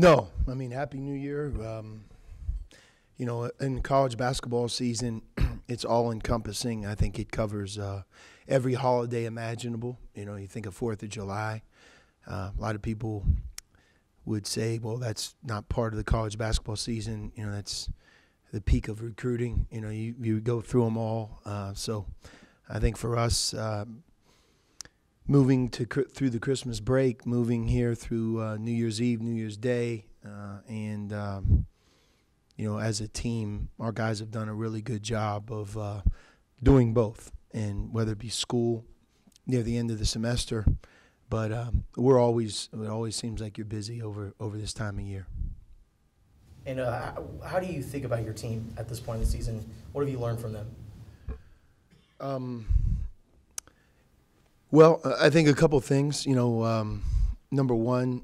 No, I mean, Happy New Year. Um, you know, in college basketball season, it's all encompassing. I think it covers uh, every holiday imaginable. You know, you think of Fourth of July. Uh, a lot of people would say, well, that's not part of the college basketball season. You know, that's the peak of recruiting. You know, you, you go through them all. Uh, so I think for us, uh, moving to through the Christmas break, moving here through uh, New Year's Eve, New Year's Day, uh, and um, you know, as a team, our guys have done a really good job of uh, doing both, and whether it be school near the end of the semester, but um, we're always it always seems like you're busy over over this time of year. And uh, how do you think about your team at this point in the season? What have you learned from them? Um, well, I think a couple things. You know, um, number one,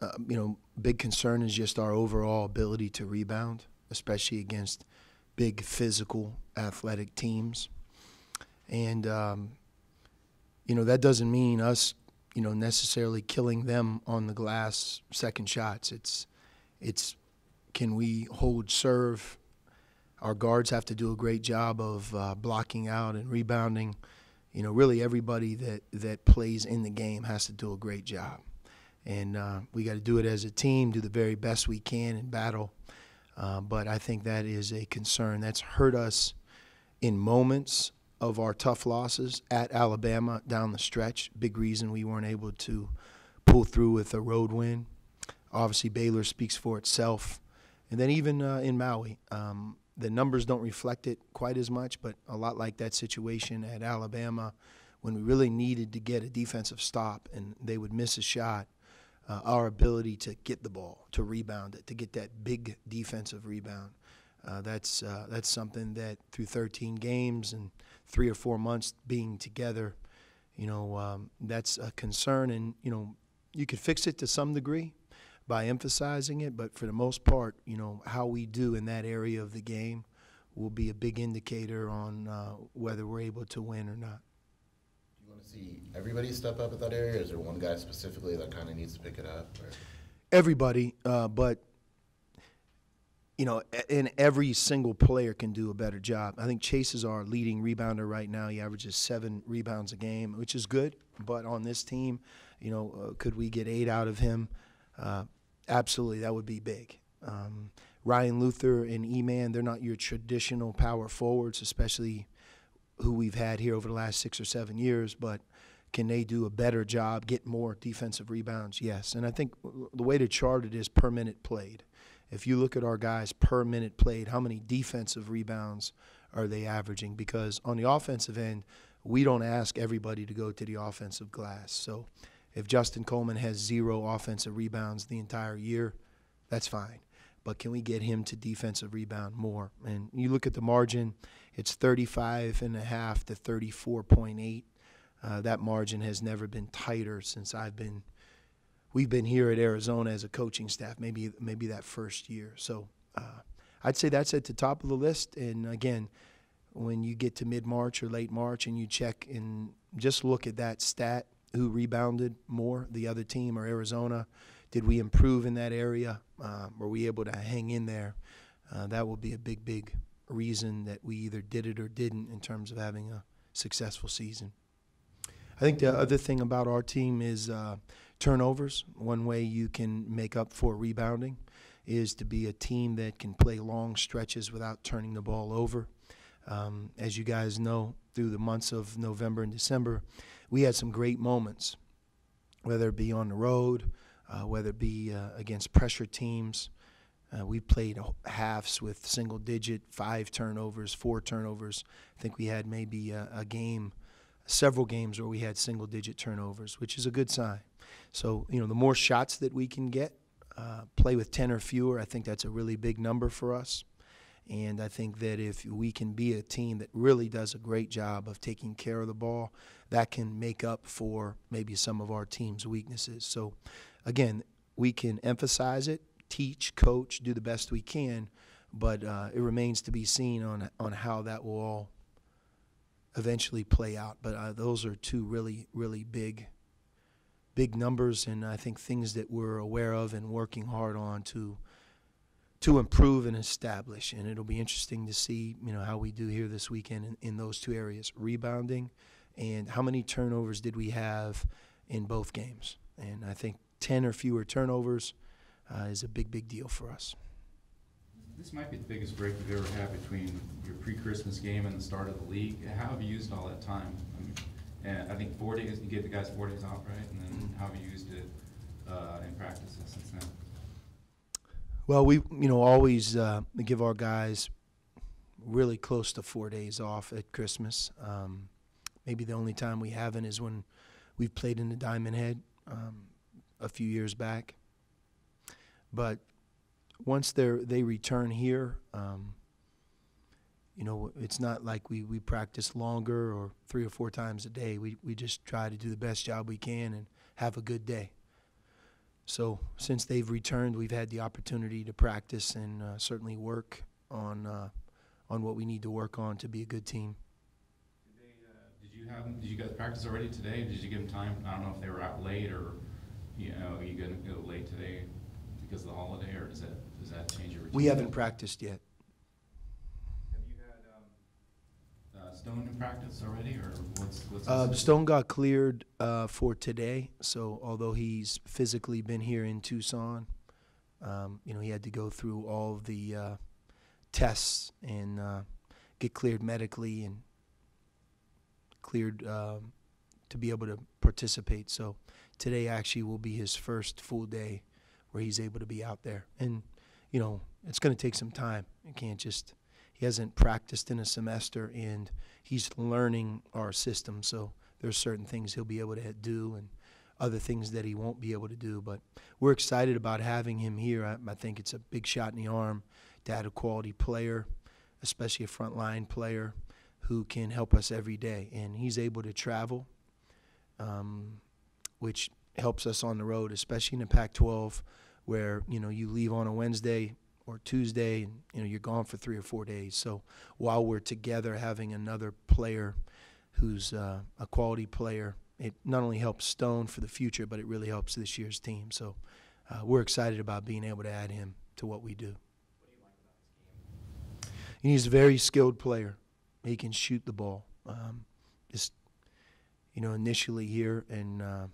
uh, you know, big concern is just our overall ability to rebound, especially against big physical, athletic teams. And um, you know that doesn't mean us, you know, necessarily killing them on the glass second shots. It's it's can we hold serve? Our guards have to do a great job of uh, blocking out and rebounding you know, really everybody that, that plays in the game has to do a great job. And uh, we got to do it as a team, do the very best we can in battle. Uh, but I think that is a concern. That's hurt us in moments of our tough losses at Alabama down the stretch. Big reason we weren't able to pull through with a road win. Obviously, Baylor speaks for itself. And then even uh, in Maui, um, the numbers don't reflect it quite as much, but a lot like that situation at Alabama when we really needed to get a defensive stop and they would miss a shot. Uh, our ability to get the ball, to rebound it, to get that big defensive rebound. Uh, that's uh, that's something that through 13 games and three or four months being together, you know, um, that's a concern. And you know, you could fix it to some degree by emphasizing it, but for the most part, you know, how we do in that area of the game will be a big indicator on uh, whether we're able to win or not. Do you want to see everybody step up at that area? Is there one guy specifically that kind of needs to pick it up? Or? Everybody, uh, but you know, and every single player can do a better job. I think Chase is our leading rebounder right now. He averages seven rebounds a game, which is good. But on this team, you know, uh, could we get eight out of him? Uh, absolutely, that would be big. Um, Ryan Luther and E-Man, they're not your traditional power forwards, especially who we've had here over the last six or seven years, but can they do a better job, get more defensive rebounds? Yes. And I think the way to chart it is per minute played. If you look at our guys per minute played, how many defensive rebounds are they averaging? Because on the offensive end, we don't ask everybody to go to the offensive glass. So if Justin Coleman has zero offensive rebounds the entire year, that's fine. But can we get him to defensive rebound more? And you look at the margin, it's 35 and a half to 34.8. Uh, that margin has never been tighter since I've been. We've been here at Arizona as a coaching staff, maybe maybe that first year. So uh, I'd say that's at the top of the list. And again, when you get to mid March or late March and you check and just look at that stat, who rebounded more, the other team or Arizona? Did we improve in that area? Um, were we able to hang in there? Uh, that will be a big, big reason that we either did it or didn't in terms of having a successful season. I think the other thing about our team is uh, turnovers. One way you can make up for rebounding is to be a team that can play long stretches without turning the ball over. Um, as you guys know, through the months of November and December, we had some great moments, whether it be on the road, uh, whether it be uh, against pressure teams. Uh, we played halves with single digit, five turnovers, four turnovers. I think we had maybe a, a game, several games where we had single digit turnovers, which is a good sign. So, you know, the more shots that we can get, uh, play with 10 or fewer, I think that's a really big number for us. And I think that if we can be a team that really does a great job of taking care of the ball, that can make up for maybe some of our team's weaknesses. So, again, we can emphasize it, teach, coach, do the best we can, but uh, it remains to be seen on on how that will all eventually play out. But uh, those are two really, really big big numbers, and I think things that we're aware of and working hard on to to improve and establish. And it'll be interesting to see, you know, how we do here this weekend in, in those two areas: rebounding, and how many turnovers did we have in both games. And I think ten or fewer turnovers uh, is a big, big deal for us. This might be the biggest break you've ever had between your pre-Christmas game and the start of the league. How have you used all that time? I mean, and I think four days, you gave the guys four days off, right? And then how have you used it uh, in practice since then? Well, we you know always uh, give our guys really close to four days off at Christmas. Um, maybe the only time we haven't is when we've played in the Diamond Head um, a few years back. But once they they return here, um, you know, it's not like we, we practice longer or three or four times a day. We we just try to do the best job we can and have a good day. So since they've returned, we've had the opportunity to practice and uh, certainly work on uh, on what we need to work on to be a good team. Did, they, uh, did you have them, did you guys practice already today? Did you give them time? I don't know if they were out late or, you know, are you going to go late today because of the holiday or does that, does that change your routine? We haven't practiced yet. Have you had um, uh, Stone in practice already or what's, what's? Uh, his- Stone got cleared uh, for today, so although he's physically been here in Tucson, um, you know, he had to go through all of the uh, tests and uh, get cleared medically and cleared um, to be able to participate. So today actually will be his first full day where he's able to be out there. And, you know, it's going to take some time. You can't just, he hasn't practiced in a semester and he's learning our system. So there's certain things he'll be able to do and other things that he won't be able to do. But we're excited about having him here. I, I think it's a big shot in the arm to add a quality player, especially a frontline player who can help us every day. And he's able to travel, um, which helps us on the road, especially in the Pac-12, where you know you leave on a Wednesday or Tuesday, and you know you're gone for three or four days. So while we're together, having another player who's uh, a quality player, it not only helps Stone for the future, but it really helps this year's team. So uh, we're excited about being able to add him to what we do. He's a very skilled player. He can shoot the ball. Um, just you know, initially here, and uh,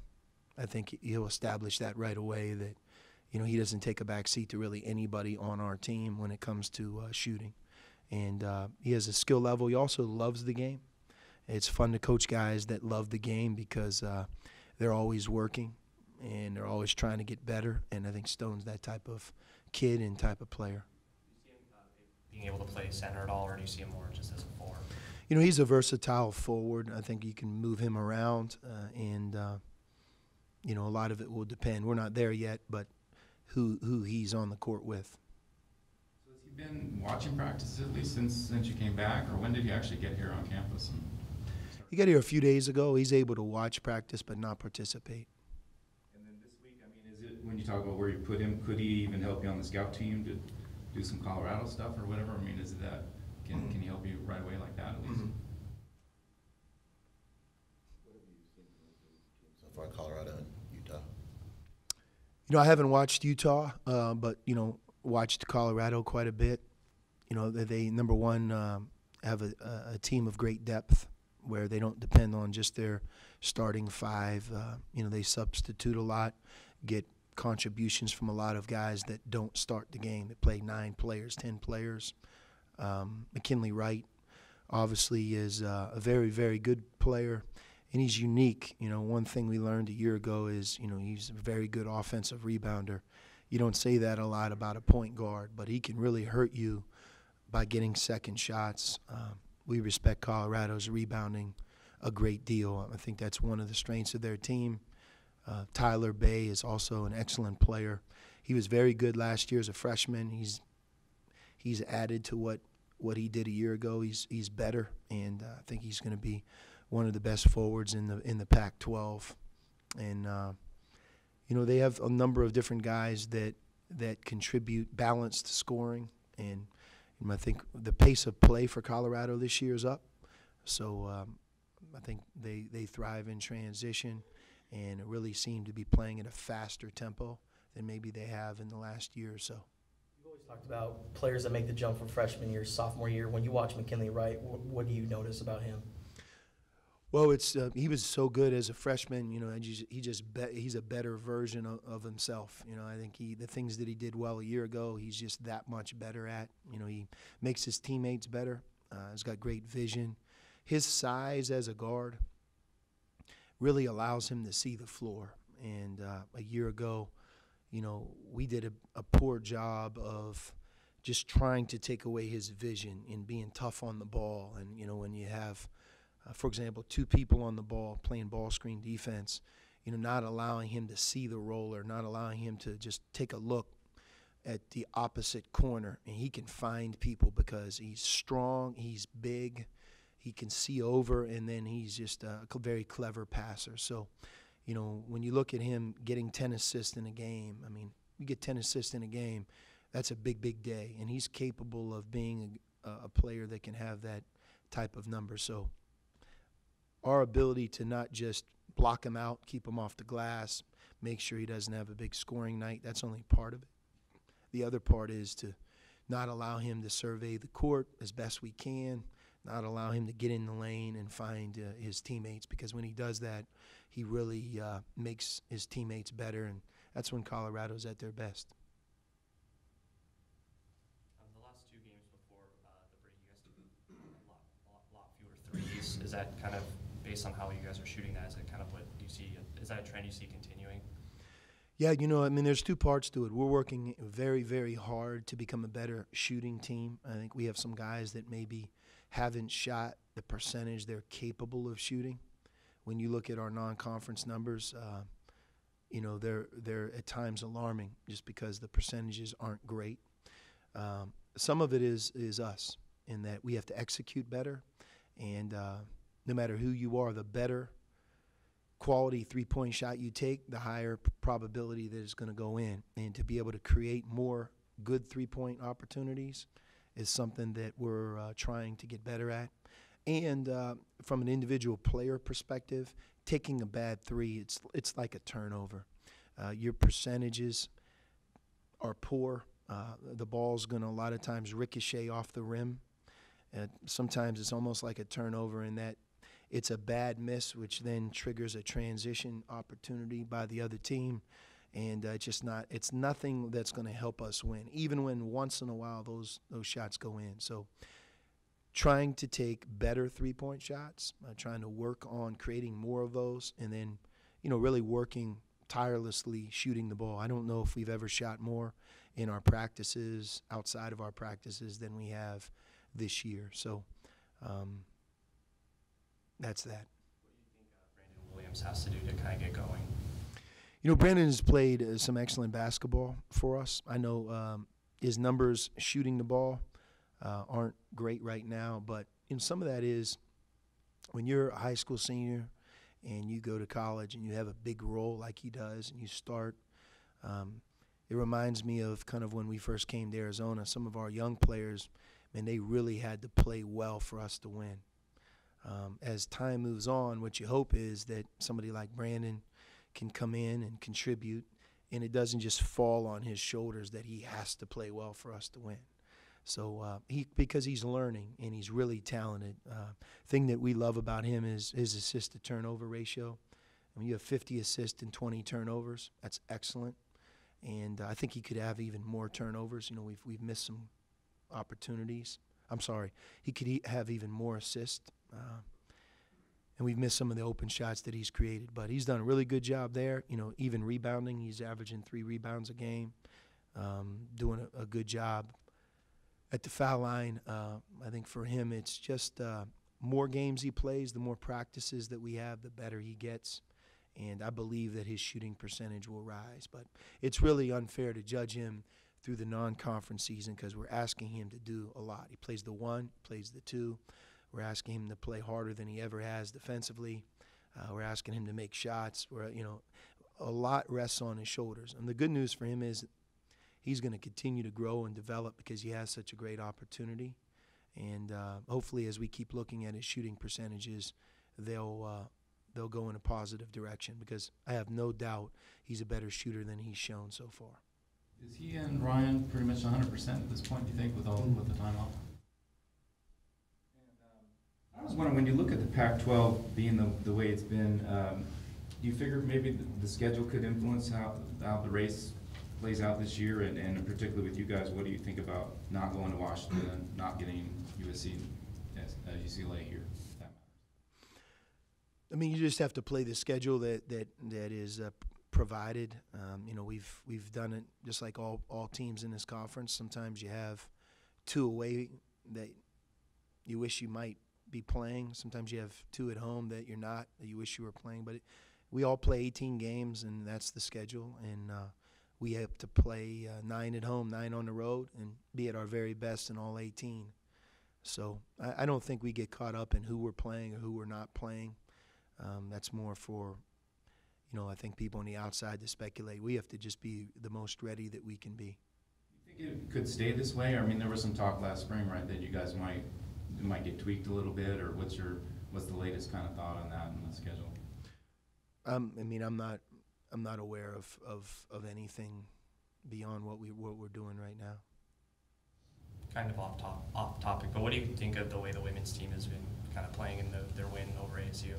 I think he'll establish that right away. That you know he doesn't take a back seat to really anybody on our team when it comes to uh, shooting, and uh, he has a skill level. He also loves the game. It's fun to coach guys that love the game because uh, they're always working and they're always trying to get better. And I think Stone's that type of kid and type of player. You see him uh, being able to play center at all, or do you see him more just as a four? You know, he's a versatile forward. I think you can move him around, uh, and uh, you know, a lot of it will depend. We're not there yet, but who who he's on the court with. So has he been watching practices at least since, since you came back or when did he actually get here on campus? and He got here a few days ago. He's able to watch practice but not participate. And then this week, I mean, is it, when you talk about where you put him, could he even help you on the scout team to do some Colorado stuff or whatever? I mean, is that, can, can he help you right away like that at least? What So far, Colorado and Utah. You know, I haven't watched Utah, uh, but you know, watched Colorado quite a bit. You know, they, they number one um, have a, a- team of great depth where they don't depend on just their starting five. Uh, you know, they substitute a lot, get contributions from a lot of guys that don't start the game. That play nine players, ten players. Um, McKinley Wright, obviously, is uh, a very, very good player and he's unique. You know, one thing we learned a year ago is, you know, he's a very good offensive rebounder. You don't say that a lot about a point guard, but he can really hurt you by getting second shots. Um, we respect Colorado's rebounding a great deal. I think that's one of the strengths of their team. Uh, Tyler Bey is also an excellent player. He was very good last year as a freshman. He's he's added to what what he did a year ago. He's he's better, and uh, I think he's going to be one of the best forwards in the in the Pac-12, and uh, you know they have a number of different guys that that contribute balanced scoring, and, and I think the pace of play for Colorado this year is up, so um, I think they they thrive in transition, and really seem to be playing at a faster tempo than maybe they have in the last year or so. You've always talked about players that make the jump from freshman year, sophomore year. When you watch McKinley Wright, what, what do you notice about him? Well, it's uh, he was so good as a freshman. You know, and he just, he just be, he's a better version of, of himself. You know, I think he the things that he did well a year ago, he's just that much better at. You know, he makes his teammates better. Uh, he's got great vision. His size as a guard really allows him to see the floor. And uh, a year ago, you know, we did a, a poor job of just trying to take away his vision and being tough on the ball. And you know, when you have uh, for example, two people on the ball playing ball screen defense, you know, not allowing him to see the roller, not allowing him to just take a look at the opposite corner, and he can find people because he's strong, he's big, he can see over, and then he's just a very clever passer. So, you know, when you look at him getting 10 assists in a game, I mean, you get 10 assists in a game, that's a big, big day, and he's capable of being a, a player that can have that type of number. So, our ability to not just block him out, keep him off the glass, make sure he doesn't have a big scoring night, that's only part of it. The other part is to not allow him to survey the court as best we can, not allow him to get in the lane and find uh, his teammates because when he does that, he really uh, makes his teammates better, and that's when Colorado's at their best. Um, the last two games before uh, the break, you guys a lot, lot fewer threes. Is that kind of based on how you guys are shooting that? Is it kind of what you see? Is that a trend you see continuing? Yeah, you know, I mean, there's two parts to it. We're working very, very hard to become a better shooting team. I think we have some guys that maybe haven't shot the percentage they're capable of shooting. When you look at our non-conference numbers, uh, you know, they're they're at times alarming just because the percentages aren't great. Um, some of it is is us in that we have to execute better, and uh, no matter who you are, the better quality three point shot you take, the higher probability that it's going to go in. And to be able to create more good three point opportunities is something that we're uh, trying to get better at. And uh, from an individual player perspective, taking a bad three, it's it's like a turnover. Uh, your percentages are poor. Uh, the ball's going to a lot of times ricochet off the rim. And sometimes it's almost like a turnover in that it's a bad miss, which then triggers a transition opportunity by the other team. And uh, it's just not, it's nothing that's going to help us win, even when once in a while those, those shots go in. So trying to take better three point shots, uh, trying to work on creating more of those, and then, you know, really working tirelessly shooting the ball. I don't know if we've ever shot more in our practices, outside of our practices, than we have this year. So, um, that's that. What do you think Brandon Williams has to do to kind of get going? You know, Brandon has played uh, some excellent basketball for us. I know um, his numbers shooting the ball uh, aren't great right now, but you know, some of that is when you're a high school senior and you go to college and you have a big role like he does and you start. Um, it reminds me of kind of when we first came to Arizona. Some of our young players, man, they really had to play well for us to win um, as time moves on, what you hope is that somebody like Brandon can come in and contribute, and it doesn't just fall on his shoulders that he has to play well for us to win. So uh, he because he's learning and he's really talented. Uh, thing that we love about him is his assist to turnover ratio. I mean, you have 50 assists and 20 turnovers. That's excellent, and uh, I think he could have even more turnovers. You know, we've we've missed some opportunities. I'm sorry, he could have even more assists uh, and we've missed some of the open shots that he's created. But he's done a really good job there. You know, even rebounding, he's averaging three rebounds a game, um, doing a, a, good job. At the foul line, uh, I think for him, it's just uh, more games he plays, the more practices that we have, the better he gets. And I believe that his shooting percentage will rise. But it's really unfair to judge him through the non conference season because we're asking him to do a lot. He plays the one, plays the two. We're asking him to play harder than he ever has defensively. Uh, we're asking him to make shots. We're, you know, a lot rests on his shoulders. And the good news for him is he's going to continue to grow and develop because he has such a great opportunity. And uh, hopefully, as we keep looking at his shooting percentages, they'll uh, they'll go in a positive direction because I have no doubt he's a better shooter than he's shown so far. Is he and Ryan pretty much hundred percent at this point, do you think, with all, with the time off? I was wondering, when you look at the Pac-12 being the, the way it's been, um, do you figure maybe the, the schedule could influence how, how the race plays out this year? And, and particularly with you guys, what do you think about not going to Washington not getting USC, yes, uh, UCLA here? I mean, you just have to play the schedule that that that is uh, provided. Um, you know, we've we've done it just like all all teams in this conference. Sometimes you have two away that you wish you might be playing. Sometimes you have two at home that you're not that you wish you were playing. But it, we all play 18 games, and that's the schedule. And uh, we have to play uh, nine at home, nine on the road, and be at our very best in all 18. So I, I don't think we get caught up in who we're playing or who we're not playing. Um, that's more for, you know, I think people on the outside to speculate. We have to just be the most ready that we can be. You think it could stay this way? I mean, there was some talk last spring, right, that you guys might, it might get tweaked a little bit, or what's your, what's the latest kind of thought on that and the schedule? Um, I mean, I'm not, I'm not aware of, of, of anything beyond what we what we're doing right now. Kind of off top, off topic, but what do you think of the way the women's team has been kind of playing in the, their win over ASU?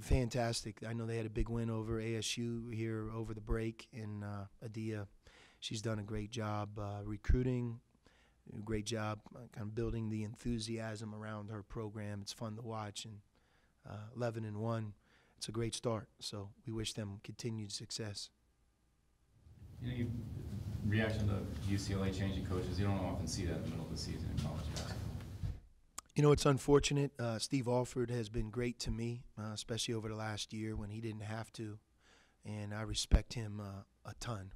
Fantastic. I know they had a big win over ASU here over the break, and uh, Adia, she's done a great job uh, recruiting, a great job uh, kind of building the enthusiasm around her program. It's fun to watch, and uh, 11 and one, it's a great start. So we wish them continued success. You know, you, reaction to UCLA changing coaches, you don't often see that in the middle of the season in college basketball. You know, it's unfortunate. Uh, Steve Alford has been great to me, uh, especially over the last year when he didn't have to, and I respect him uh, a ton.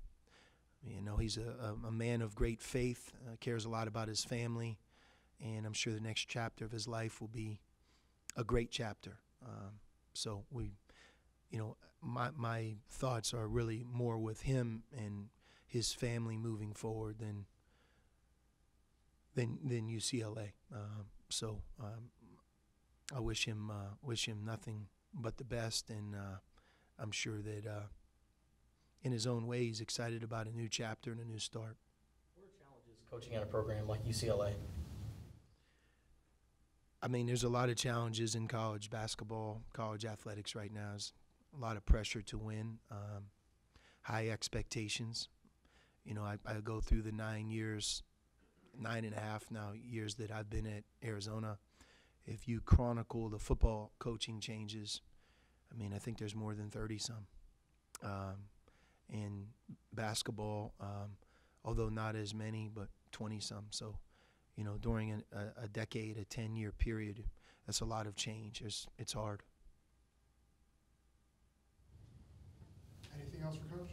You know, he's a, a, man of great faith, uh, cares a lot about his family, and I'm sure the next chapter of his life will be a great chapter. Um, so we, you know, my my thoughts are really more with him and his family moving forward than than than UCLA. Um, so um, I wish him uh, wish him nothing but the best, and uh, I'm sure that uh, in his own way he's excited about a new chapter and a new start. What are challenges coaching at a program like UCLA? I mean, there's a lot of challenges in college basketball, college athletics right now. There's a lot of pressure to win, um, high expectations. You know, I, I go through the nine years, nine and a half now years that I've been at Arizona. If you chronicle the football coaching changes, I mean, I think there's more than 30 some. Um, in basketball, um, although not as many, but 20 some. So, you know, during an, a, a, decade, a 10 year period, that's a lot of change. It's, it's hard. Anything else for Coach?